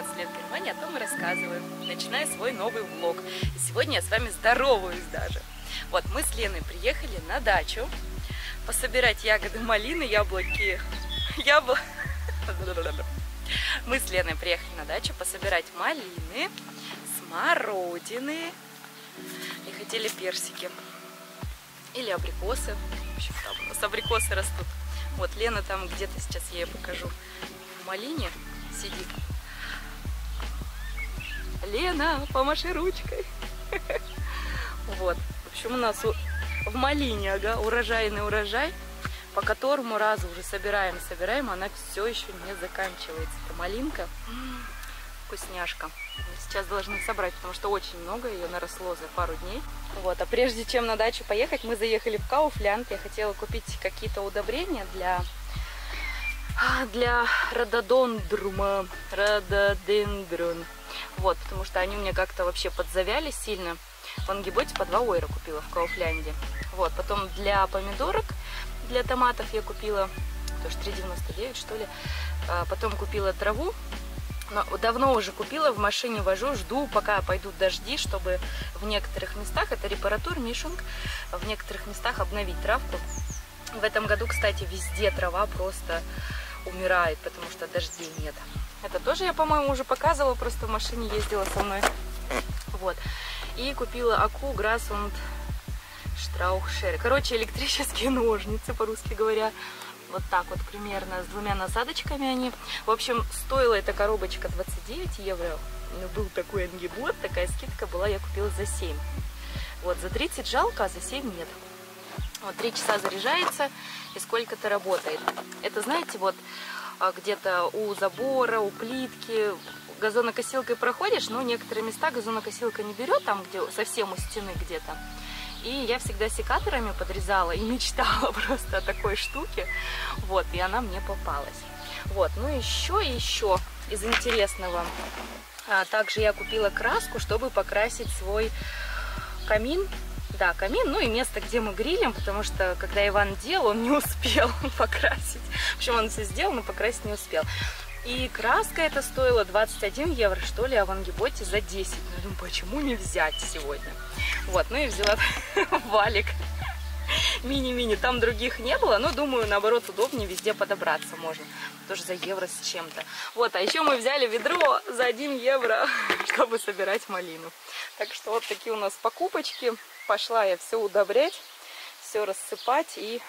17 лет Германии, о том и рассказываю, начиная свой новый влог. И сегодня я с вами здороваюсь даже. Вот, мы с Леной приехали на дачу пособирать ягоды малины, яблоки, ябло... Мы с Леной приехали на дачу пособирать малины, смородины и хотели персики. Или абрикосы. В общем, там у нас абрикосы растут. Вот Лена там где-то сейчас я ей покажу. В малине сидит. Лена, помаши ручкой. Вот. В общем, у нас в малине, ага, урожайный урожай, по которому разу уже собираем, собираем, она все еще не заканчивается. Это малинка, вкусняшка. Сейчас должны собрать, потому что очень много ее наросло за пару дней. Вот, а прежде чем на дачу поехать, мы заехали в Кауфлянд. Я хотела купить какие-то удобрения для для рододондрума, рододендрон. Вот, потому что они у меня как-то вообще подзавяли сильно. В Ангиботе по 2 ойра купила в Кауфлянде. Вот, потом для помидорок, для томатов я купила, тоже 3,99 что ли. А потом купила траву, но давно уже купила, в машине вожу, жду, пока пойдут дожди, чтобы в некоторых местах, это репаратур, мишунг, в некоторых местах обновить травку. В этом году, кстати, везде трава просто умирает, потому что дождей нет. Это тоже я, по-моему, уже показывала, просто в машине ездила со мной. Вот. И купила Аку Грассунд Штраухшер. Короче, электрические ножницы, по-русски говоря. Вот так вот примерно, с двумя насадочками они. В общем, стоила эта коробочка 29 евро. Ну, был такой ангибот, такая скидка была, я купила за 7. Вот, за 30 жалко, а за 7 нет. Вот, 3 часа заряжается и сколько-то работает. Это, знаете, вот где-то у забора, у плитки, газонокосилкой проходишь, но некоторые места газонокосилка не берет, там, где совсем у стены где-то. И я всегда секаторами подрезала и мечтала просто о такой штуке. Вот, и она мне попалась. Вот, ну еще и еще из интересного. А, также я купила краску, чтобы покрасить свой камин да, камин, ну и место, где мы грилем, потому что когда Иван делал, он не успел покрасить. В общем, он все сделал, но покрасить не успел. И краска это стоила 21 евро, что ли, а в Ангиботе за 10. Ну, я думаю, почему не взять сегодня? Вот, ну и взяла валик мини-мини. Там других не было, но, думаю, наоборот, удобнее везде подобраться можно. Тоже за евро с чем-то. Вот, а еще мы взяли ведро за 1 евро, чтобы собирать малину. Так что вот такие у нас покупочки пошла я все удобрять, все рассыпать и,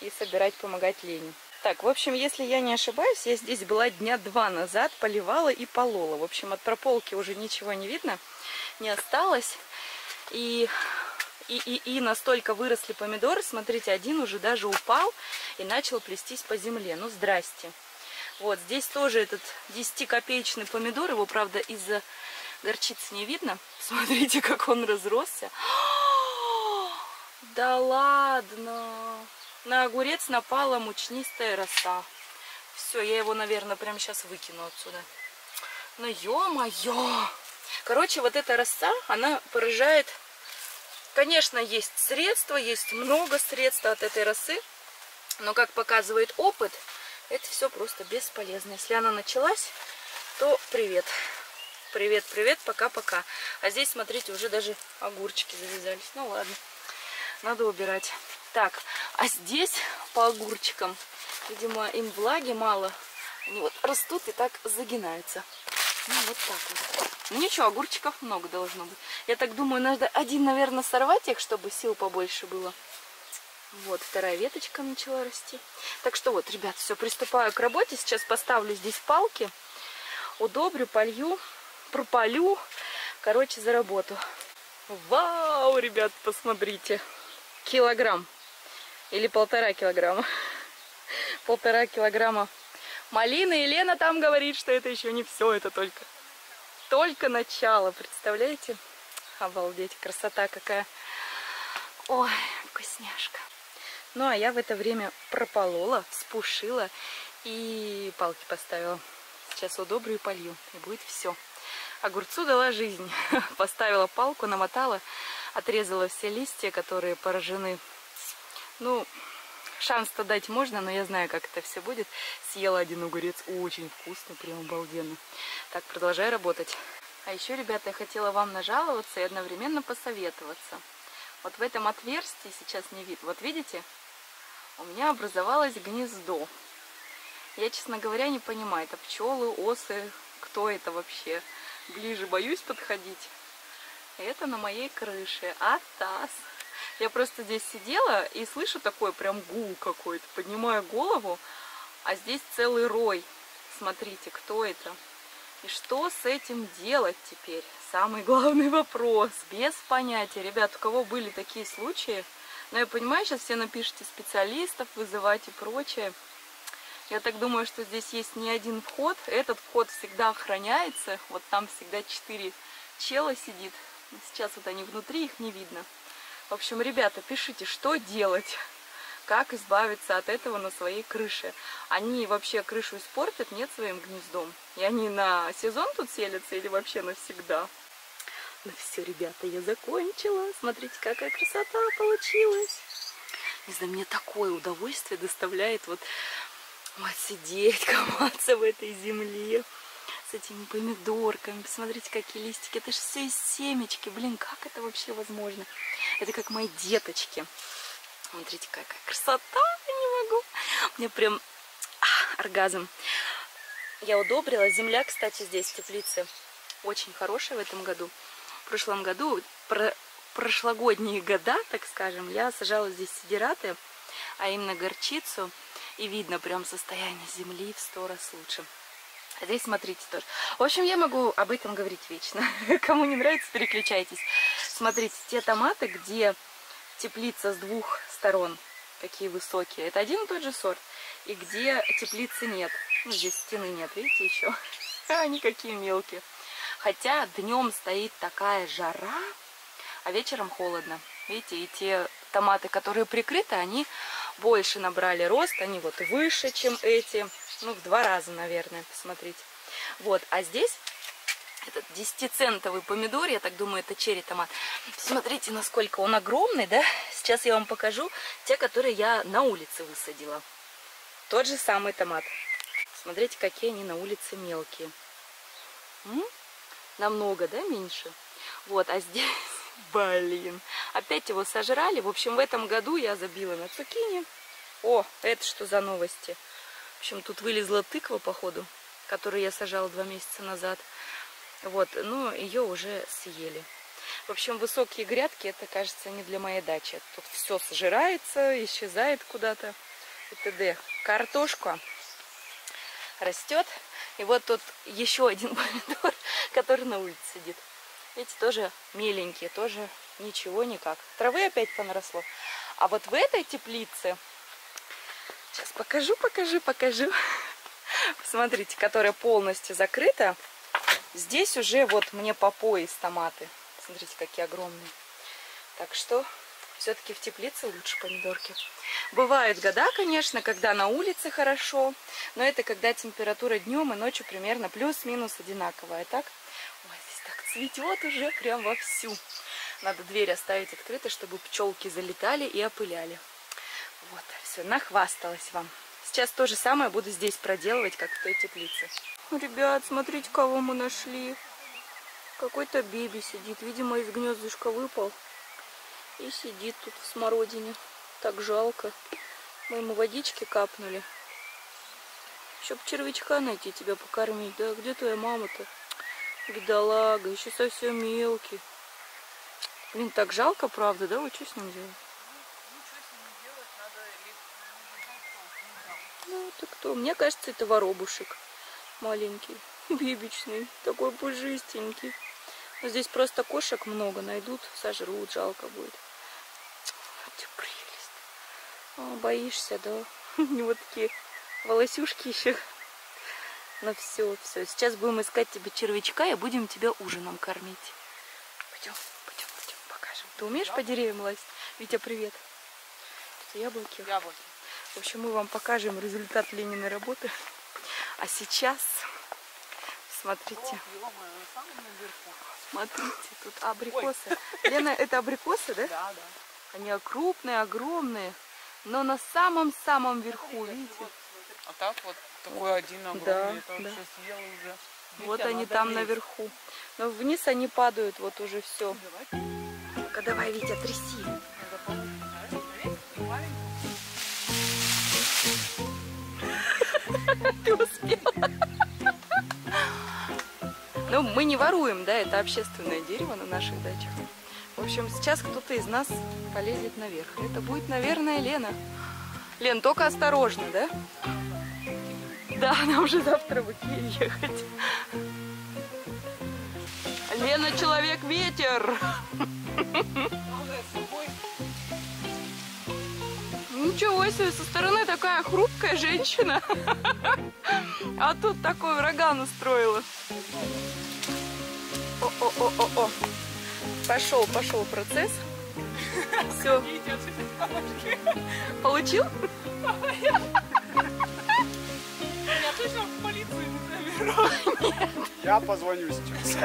и собирать, помогать Лене. Так, в общем, если я не ошибаюсь, я здесь была дня два назад, поливала и полола. В общем, от прополки уже ничего не видно, не осталось. И, и, и, и настолько выросли помидоры, смотрите, один уже даже упал и начал плестись по земле. Ну, здрасте. Вот, здесь тоже этот 10-копеечный помидор, его, правда, из-за горчицы не видно. Смотрите, как он разросся. Да ладно. На огурец напала мучнистая роса. Все, я его, наверное, прямо сейчас выкину отсюда. Ну, ё-моё! Короче, вот эта роса, она поражает... Конечно, есть средства, есть много средств от этой росы. Но, как показывает опыт, это все просто бесполезно. Если она началась, то привет. Привет, привет, пока-пока. А здесь, смотрите, уже даже огурчики завязались. Ну ладно надо убирать. Так, а здесь по огурчикам, видимо, им влаги мало. Они вот растут и так загинаются. Ну, вот так вот. Ну, ничего, огурчиков много должно быть. Я так думаю, надо один, наверное, сорвать их, чтобы сил побольше было. Вот, вторая веточка начала расти. Так что вот, ребят, все, приступаю к работе. Сейчас поставлю здесь палки, удобрю, полью, пропалю. Короче, за работу. Вау, ребят, посмотрите килограмм или полтора килограмма. Полтора килограмма малины. И Лена там говорит, что это еще не все, это только, только начало. Представляете? Обалдеть, красота какая. Ой, вкусняшка. Ну, а я в это время прополола, вспушила и палки поставила. Сейчас удобрю и полью, и будет все. Огурцу дала жизнь. Поставила палку, намотала отрезала все листья, которые поражены. Ну, шанс-то дать можно, но я знаю, как это все будет. Съела один огурец, очень вкусно, прям обалденно. Так, продолжаю работать. А еще, ребята, я хотела вам нажаловаться и одновременно посоветоваться. Вот в этом отверстии, сейчас не вид, вот видите, у меня образовалось гнездо. Я, честно говоря, не понимаю, это пчелы, осы, кто это вообще. Ближе боюсь подходить. Это на моей крыше. Атас. Я просто здесь сидела и слышу такой прям гул какой-то. Поднимаю голову, а здесь целый рой. Смотрите, кто это? И что с этим делать теперь? Самый главный вопрос. Без понятия. Ребят, у кого были такие случаи? Но я понимаю, сейчас все напишите специалистов вызывать и прочее. Я так думаю, что здесь есть не один вход. Этот вход всегда охраняется. Вот там всегда четыре чела сидит. Сейчас вот они внутри, их не видно. В общем, ребята, пишите, что делать, как избавиться от этого на своей крыше. Они вообще крышу испортят, нет, своим гнездом? И они на сезон тут селятся или вообще навсегда? Ну все, ребята, я закончила. Смотрите, какая красота получилась. Не знаю, мне такое удовольствие доставляет вот, вот сидеть, коваться в этой земле этими помидорками. Посмотрите, какие листики. Это же все из семечки. Блин, как это вообще возможно? Это как мои деточки. Смотрите, какая красота. Я не могу. Меня прям а, оргазм. Я удобрила. Земля, кстати, здесь в теплице очень хорошая в этом году. В прошлом году, про, прошлогодние года, так скажем, я сажала здесь сидираты, а именно горчицу. И видно прям состояние земли в сто раз лучше. Здесь смотрите тоже. В общем, я могу об этом говорить вечно. Кому не нравится, переключайтесь. Смотрите, те томаты, где теплица с двух сторон, какие высокие, это один и тот же сорт. И где теплицы нет. Ну, здесь стены нет, видите, еще. Они какие мелкие. Хотя днем стоит такая жара, а вечером холодно. Видите, и те томаты, которые прикрыты, они больше набрали рост, они вот выше, чем эти ну, в два раза, наверное, посмотрите. Вот, а здесь этот 10-центовый помидор, я так думаю, это черри томат. Смотрите, насколько он огромный, да? Сейчас я вам покажу те, которые я на улице высадила. Тот же самый томат. Смотрите, какие они на улице мелкие. М? Намного, да, меньше? Вот, а здесь, блин, опять его сожрали. В общем, в этом году я забила на цукини. О, это что за новости? Общем, тут вылезла тыква, походу, которую я сажала два месяца назад. Вот, но ее уже съели. В общем, высокие грядки, это, кажется, не для моей дачи. Тут все сожирается, исчезает куда-то и т.д. Картошка растет. И вот тут еще один помидор, который на улице сидит. Видите, тоже меленькие, тоже ничего никак. Травы опять понаросло. А вот в этой теплице Сейчас покажу, покажу, покажу. Посмотрите, которая полностью закрыта. Здесь уже вот мне по пояс томаты. Смотрите, какие огромные. Так что все-таки в теплице лучше помидорки. Бывают года, конечно, когда на улице хорошо, но это когда температура днем и ночью примерно плюс-минус одинаковая. Так, ой, здесь так цветет уже прям вовсю. Надо дверь оставить открытой, чтобы пчелки залетали и опыляли. Вот, все, нахвасталась вам. Сейчас то же самое буду здесь проделывать, как в той теплице. Ребят, смотрите, кого мы нашли. Какой-то биби сидит. Видимо, из гнездышка выпал. И сидит тут в смородине. Так жалко. Мы ему водички капнули. Бы червячка найти, тебя покормить. Да где твоя мама-то? Бедолага, еще совсем мелкий. Блин, так жалко, правда, да? Вот что с ним делать? Это кто? Мне кажется, это воробушек маленький, бибичный, такой пушистенький. Но здесь просто кошек много найдут, сожрут, жалко будет. Вот прелесть. А, боишься, да? У него такие волосюшки еще. Ну все, все. Сейчас будем искать тебе червячка и будем тебя ужином кормить. Пойдем, пойдем, пойдем, покажем. Ты умеешь да. по деревьям лазить? Витя, привет. Это яблоки. Яблоки. В общем, мы вам покажем результат Лениной работы. А сейчас, смотрите. Смотрите, тут абрикосы. Лена, это абрикосы, да? Да, да. Они крупные, огромные. Но на самом-самом верху, видите? А так вот такой один огромный, Да, это да. съел уже. Вот Витя, они там лезть. наверху. Но вниз они падают, вот уже все. Давай. Ну-ка давай, Витя, тряси. Надо получше, Ты успела. Ну, мы не воруем, да, это общественное дерево на наших дачах. В общем, сейчас кто-то из нас полезет наверх. Это будет, наверное, Лена. Лен, только осторожно, да? Да, нам же завтра в Икею ехать. Лена, человек-ветер. Ничего себе, со стороны такая хрупкая женщина. А тут такой ураган устроила. О-о-о-о-о. Пошел, пошел процесс. Все, получил? Я точно в полицию не заберу. Я позвоню сейчас.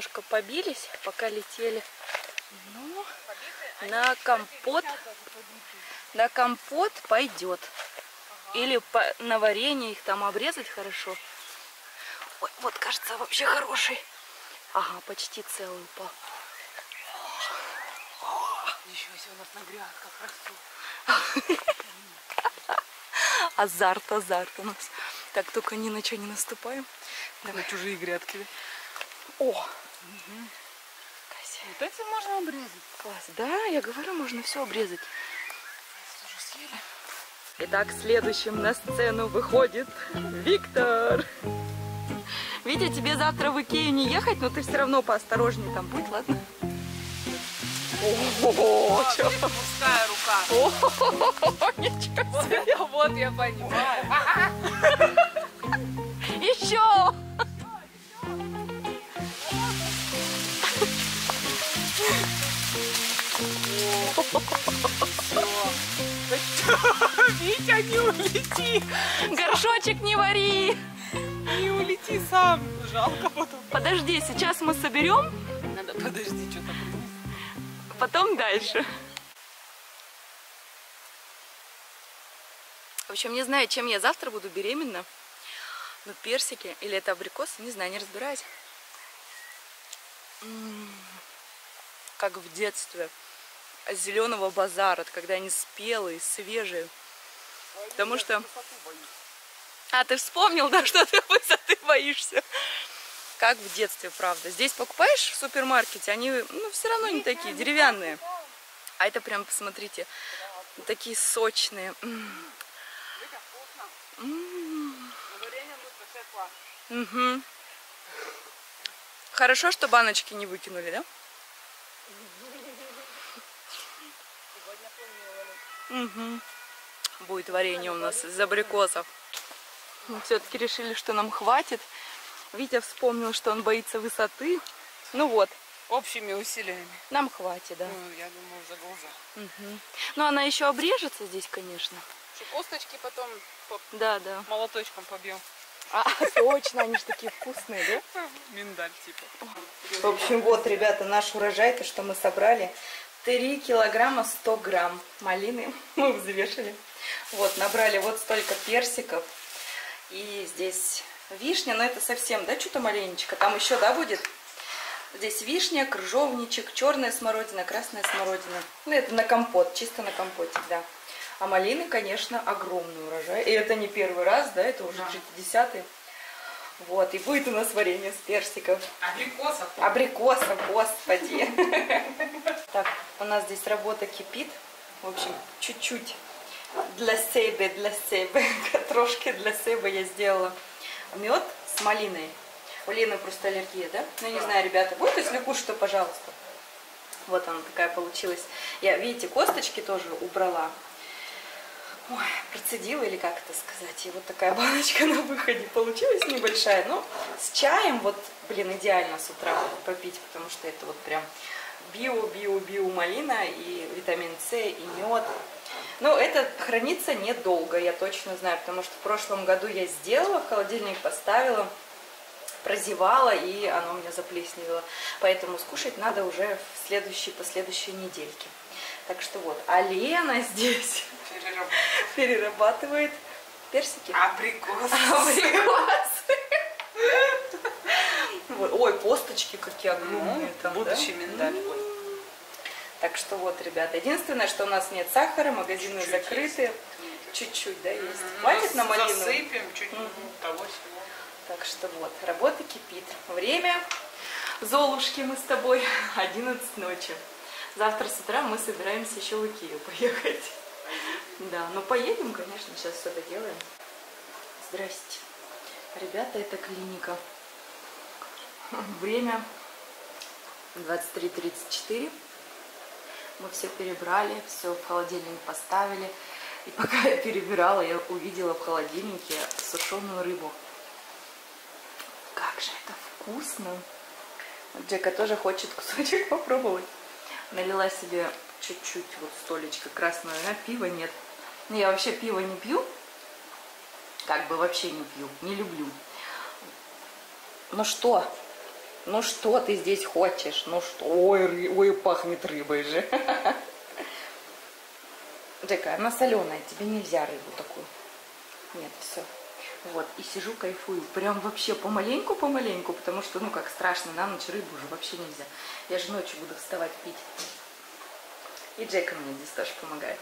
Немножко побились, пока летели. Ну, на компот, на компот пойдет. Или по- на варенье их там обрезать хорошо. Ой, вот кажется вообще хороший. Ага, почти целый упал. Ничего себе, у нас на грядках растет. Азарт, азарт у нас. Так, только ни на что не наступаем. На чужие грядки. О! Красиво. Вот эти можно обрезать. Класс. Да, я говорю, можно все обрезать. Итак, следующим на сцену выходит Виктор. Витя, тебе завтра в Икею не ехать, но ты все равно поосторожнее там будь, ладно? О, чё? Мужская рука. О, ничего. Вот это вот я понимаю. Еще! Улети. Горшочек не вари! Не улети сам. Жалко потом. Подожди, сейчас мы соберем, Надо подожди, что-то потом дальше. В общем, не знаю, чем я завтра буду беременна. Ну, персики или это абрикосы, не знаю, не разбираюсь. Как в детстве. С зеленого базара, когда они спелые, свежие. Потому что... А, ты вспомнил, да, что ты высоты боишься? Как в детстве, правда. Здесь покупаешь в супермаркете, они, ну, все равно не такие, деревянные. А это прям, посмотрите, такие сочные. Мгм. Хорошо, что баночки не выкинули, да? Мгм. Будет варенье у нас из абрикосов. Мы все-таки решили, что нам хватит. Витя вспомнил, что он боится высоты. Ну вот, Общими усилиями. нам хватит, да. Ну, я думаю, за глаза. Мгм. Ну, она еще обрежется здесь, конечно. Что косточки потом по Да, да. молоточком побьем. А, точно, они же такие вкусные, да? Миндаль типа. В общем, вот, ребята, наш урожай, то, что мы собрали. 3 килограмма 100 грамм малины мы взвешали. Вот, набрали вот столько персиков. И здесь вишня, но это совсем, да, что-то маленечко. Там еще, да, будет? Здесь вишня, крыжовничек, черная смородина, красная смородина. Ну, это на компот, чисто на компоте, да. А малины, конечно, огромный урожай. И это не первый раз, да, это уже Да. 60-й. Вот, и будет у нас варенье с персиков. Абрикосов. Абрикосов, господи. Так, у нас здесь работа кипит. В общем, чуть-чуть для себя, для себя, трошки для себя я сделала мед с малиной. У Лены просто аллергия, да? Ну, не знаю, ребята, будет, если кушать, то пожалуйста. Вот она такая получилась. Я, видите, косточки тоже убрала. Ой, процедила или как это сказать. И вот такая баночка на выходе получилась небольшая. Но с чаем вот, блин, идеально с утра попить, потому что это вот прям био-био-био малина и витамин С, и мед. Но это хранится недолго, я точно знаю, потому что в прошлом году я сделала, в холодильник поставила. прозевала, и оно у меня заплесневело. Поэтому скушать надо уже в следующей, последующей недельке. Так что вот, а Лена здесь перерабатывает персики. Абрикос. Абрикосы. Вот. Ой, косточки какие огромные Ну, там, будущий да? миндаль. Так что вот, ребята, единственное, что у нас нет сахара, магазины Чуть-чуть закрыты. Чуть-чуть, да, есть. Мгм. Хватит на малину? Засыпем чуть Мгм. того всего. Так что вот, работа кипит. Время, Золушки, мы с тобой, 11 ночи. Завтра с утра мы собираемся еще в Икею поехать. Да, ну поедем, конечно, сейчас все доделаем. Здрасте. Ребята, это клиника. Время 23.34. Мы все перебрали, все в холодильник поставили. И пока я перебирала, я увидела в холодильнике сушеную рыбу. Как же это вкусно! Джека тоже хочет кусочек попробовать. Налила себе чуть-чуть вот столечко красного вина, пива нет. Ну, я вообще пиво не пью. Как бы вообще не пью, не люблю. Ну что? Ну что ты здесь хочешь? Ну что? Ой, ой пахнет рыбой же. Джека, она соленая, тебе нельзя рыбу такую. Нет, все. Вот, и сижу, кайфую. Прям вообще помаленьку-помаленьку, потому что, ну, как страшно, на ночь рыбу уже вообще нельзя. Я же ночью буду вставать пить. И Джека мне здесь тоже помогает.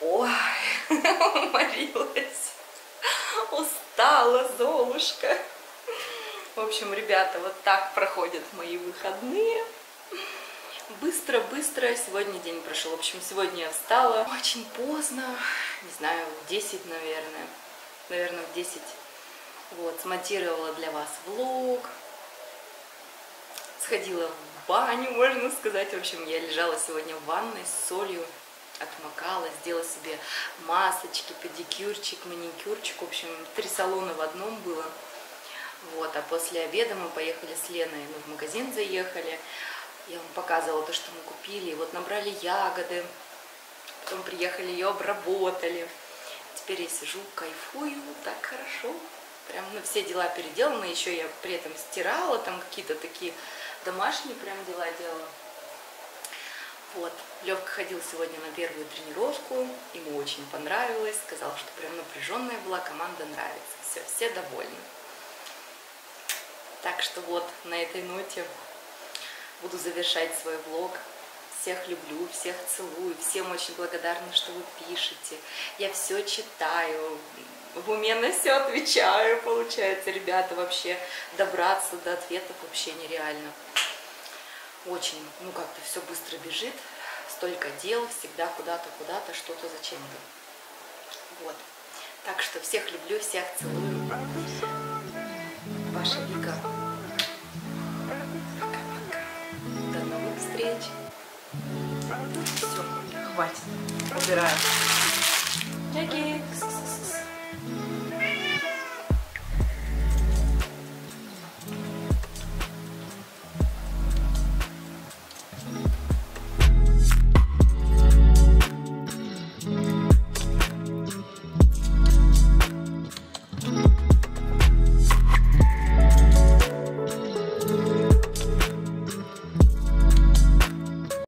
Ой, уморилась. Устала, Золушка. В общем, ребята, вот так проходят мои выходные. Быстро-быстро сегодня день прошел. В общем, сегодня я встала очень поздно, не знаю, в 10, наверное. Наверное, в 10. Вот, смонтировала для вас влог. Сходила в баню, можно сказать. В общем, я лежала сегодня в ванной с солью, отмокала, сделала себе масочки, педикюрчик, маникюрчик. В общем, три салона в одном было. Вот, а после обеда мы поехали с Леной, мы в магазин заехали. Я вам показывала то, что мы купили. И вот набрали ягоды. Потом приехали, ее обработали. Теперь я сижу, кайфую, так хорошо. Прям ну, все дела переделаны. Еще я при этом стирала, там какие-то такие домашние прям дела делала. Вот. Левка ходил сегодня на первую тренировку. Ему очень понравилось. Сказал, что прям напряженная была, команда нравится. Все, все довольны. Так что вот на этой ноте буду завершать свой влог. Всех люблю, всех целую, всем очень благодарна, что вы пишете. Я все читаю, в уме на все отвечаю, получается. Ребята, вообще добраться до ответов вообще нереально. Очень, ну как-то все быстро бежит, столько дел, всегда куда-то, куда-то, что-то зачем-то. Вот. Так что всех люблю, всех целую. Ваша Вика. Все, хватит. Убираю. Джеки.